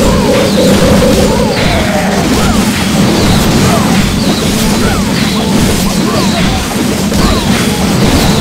Let's go.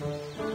Música